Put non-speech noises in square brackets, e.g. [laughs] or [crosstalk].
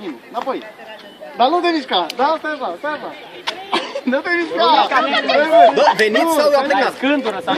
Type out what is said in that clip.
Nimic. înapoi. Dar nu te mișca, da, stai așa, stai așa. [laughs] Nu te mișca! Bă, veniți sau eu am plecat? Scândură sau